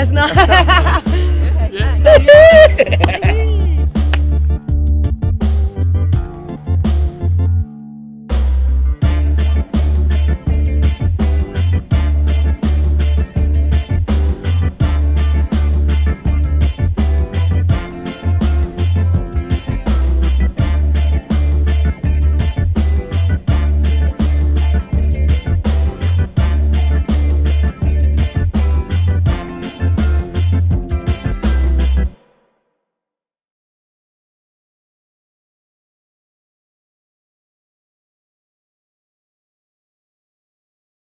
no.